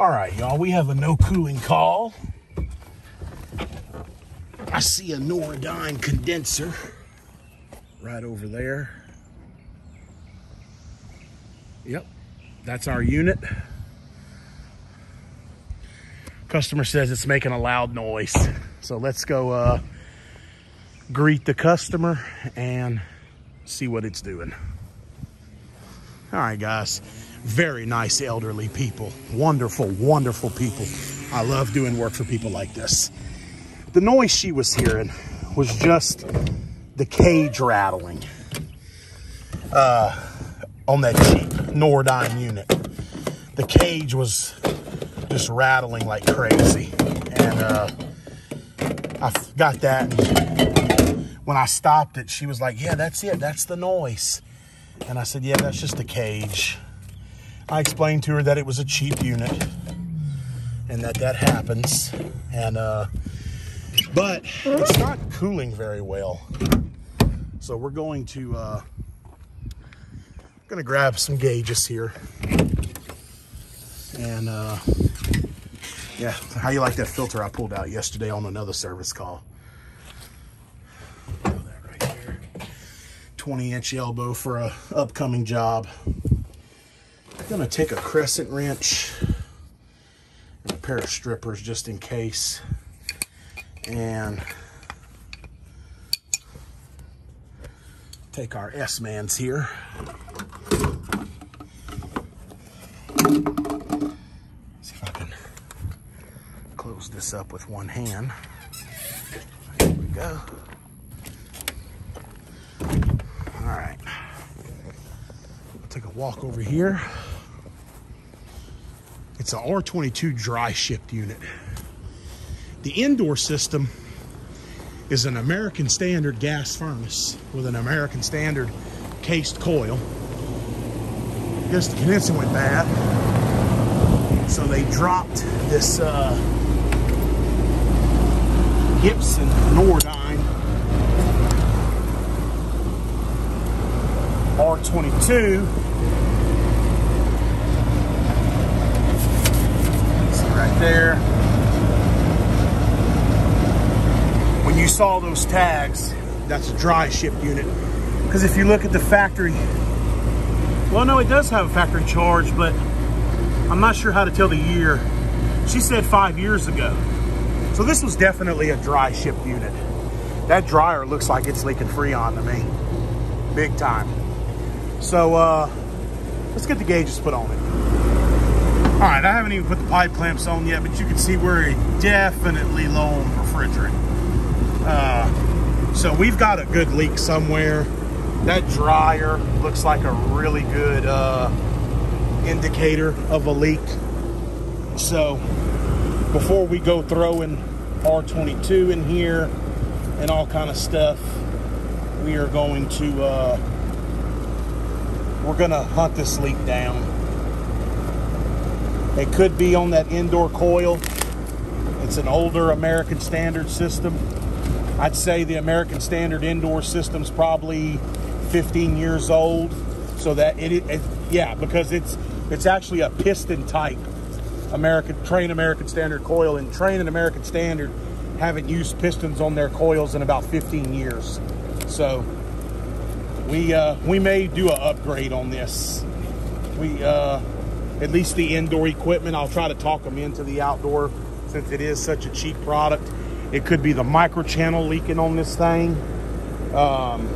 All right, y'all, we have a no cooling call. I see a Nordyne condenser right over there. Yep, that's our unit. Customer says it's making a loud noise. So let's go uh, greet the customer and see what it's doing. All right, guys. Very nice elderly people. Wonderful, wonderful people. I love doing work for people like this. The noise she was hearing was just the cage rattling uh, on that cheap Nordyne unit. The cage was just rattling like crazy. And uh, I got that. When I stopped it, she was like, yeah, that's it. That's the noise. And I said, yeah, that's just the cage. I explained to her that it was a cheap unit and that that happens. And, uh, but it's not cooling very well. So we're going to, uh, gonna grab some gauges here. And, uh, yeah, how you like that filter I pulled out yesterday on another service call? 20 inch elbow for a upcoming job gonna take a crescent wrench and a pair of strippers just in case. And take our S-mans here. See if I can close this up with one hand. There we go. All right. Take a walk over here it's an R22 dry shipped unit. The indoor system is an American standard gas furnace with an American standard cased coil. I guess the condenser went bad. So they dropped this uh, Gibson Nordyne R22 there. When you saw those tags, that's a dry ship unit. Because if you look at the factory, well, no, it does have a factory charge, but I'm not sure how to tell the year. She said five years ago. So this was definitely a dry ship unit. That dryer looks like it's leaking Freon to me. Big time. So uh, let's get the gauges put on it. All right, I haven't even put the pipe clamps on yet, but you can see we're definitely low on refrigerant. Uh, so we've got a good leak somewhere. That dryer looks like a really good uh, indicator of a leak. So before we go throwing R22 in here and all kind of stuff, we are going to, uh, we're gonna hunt this leak down. It could be on that indoor coil. It's an older American Standard system. I'd say the American Standard indoor system's probably 15 years old. So that it, it yeah, because it's it's actually a piston type American Trane American Standard coil, and Trane and American Standard haven't used pistons on their coils in about 15 years. So we uh, we may do an upgrade on this. We uh, at least the indoor equipment. I'll try to talk them into the outdoor since it is such a cheap product. It could be the micro channel leaking on this thing. Um,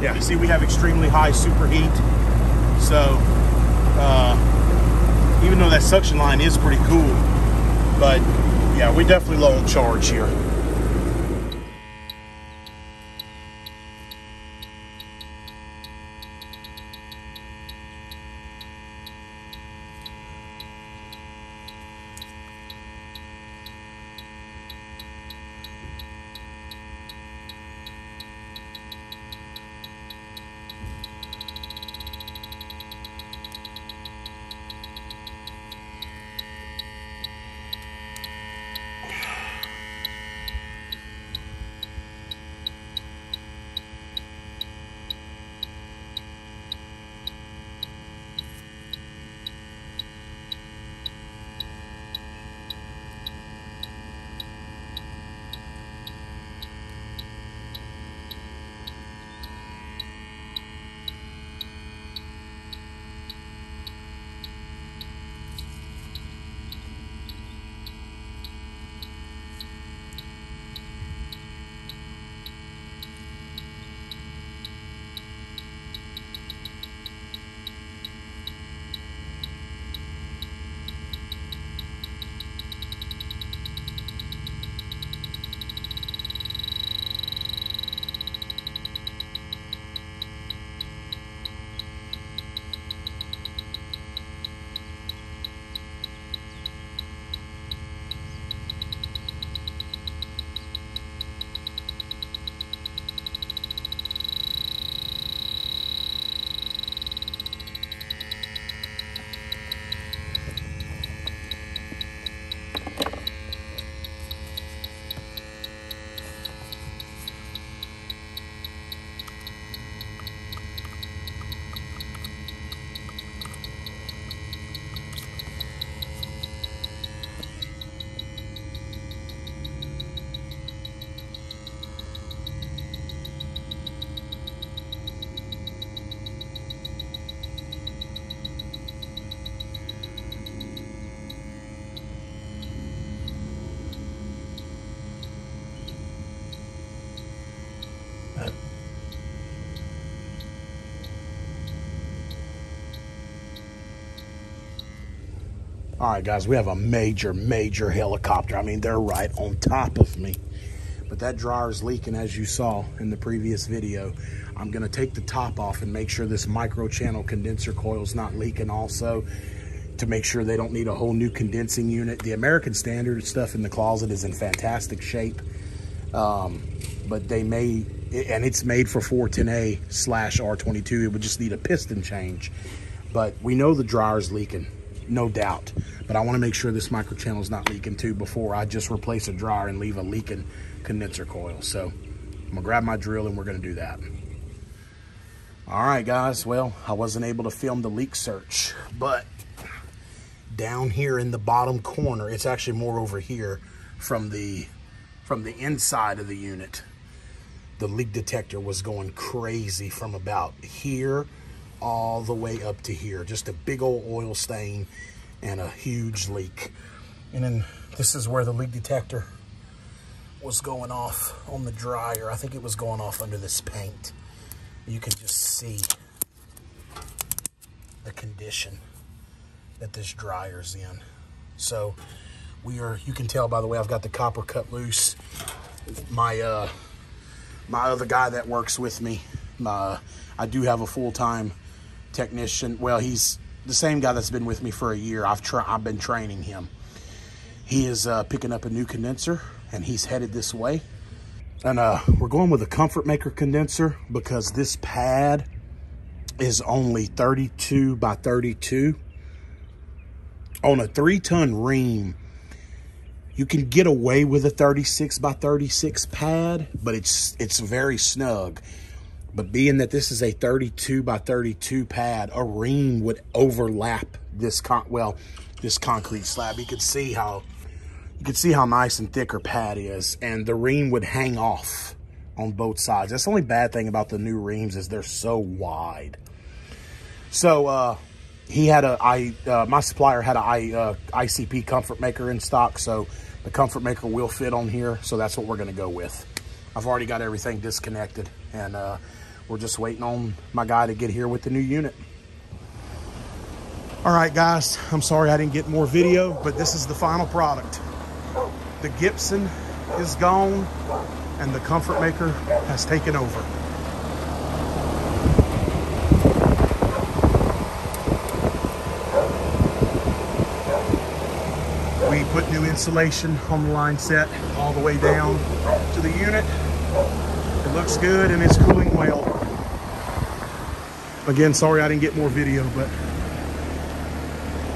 yeah, see, we have extremely high superheat. So, uh, even though that suction line is pretty cool, but yeah, we definitely low on charge here. All right, guys, we have a major, major helicopter. I mean, they're right on top of me. But that dryer is leaking, as you saw in the previous video. I'm gonna take the top off and make sure this micro channel condenser coil is not leaking also to make sure they don't need a whole new condensing unit. The American standard stuff in the closet is in fantastic shape. Um, but they may, and it's made for 410A slash R22. It would just need a piston change. But we know the dryer's leaking, no doubt. But I wanna make sure this micro channel is not leaking too before I just replace a dryer and leave a leaking condenser coil. So I'm gonna grab my drill and we're gonna do that. All right, guys. Well, I wasn't able to film the leak search, but down here in the bottom corner, it's actually more over here from the from the inside of the unit. The leak detector was going crazy from about here all the way up to here. Just a big old oil stain and a huge leak. And then this is where the leak detector was going off on the dryer. I think it was going off under this paint you can just see the condition that this dryer's in. So we are, you can tell by the way I've got the copper cut loose. My, uh, my other guy that works with me, uh, I do have a full-time technician. Well, he's the same guy that's been with me for a year. I've, tra I've been training him. He is uh, picking up a new condenser and he's headed this way. And uh, we're going with a Comfortmaker condenser because this pad is only 32 by 32. On a three ton Rheem, you can get away with a 36 by 36 pad, but it's it's very snug. But being that this is a 32 by 32 pad, a Rheem would overlap this con well, this concrete slab. You can see how you can see how nice and thick her pad is, and the Rheem would hang off on both sides. That's the only bad thing about the new Rheems is they're so wide. So uh, he had a, I, uh, my supplier had a I, uh, ICP Comfortmaker in stock, so the Comfortmaker will fit on here, so that's what we're gonna go with. I've already got everything disconnected, and uh, we're just waiting on my guy to get here with the new unit. All right, guys, I'm sorry I didn't get more video, but this is the final product. The Gibson is gone and the Comfortmaker has taken over. We put new insulation on the line set all the way down to the unit. It looks good and it's cooling well. Again, sorry I didn't get more video, but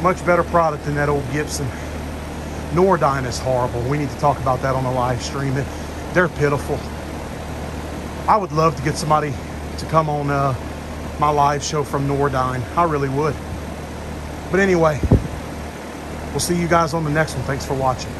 much better product than that old Gibson. Nordyne is horrible. We need to talk about that on the live stream. They're pitiful. I would love to get somebody to come on uh, my live show from Nordyne. I really would. But anyway, we'll see you guys on the next one. Thanks for watching.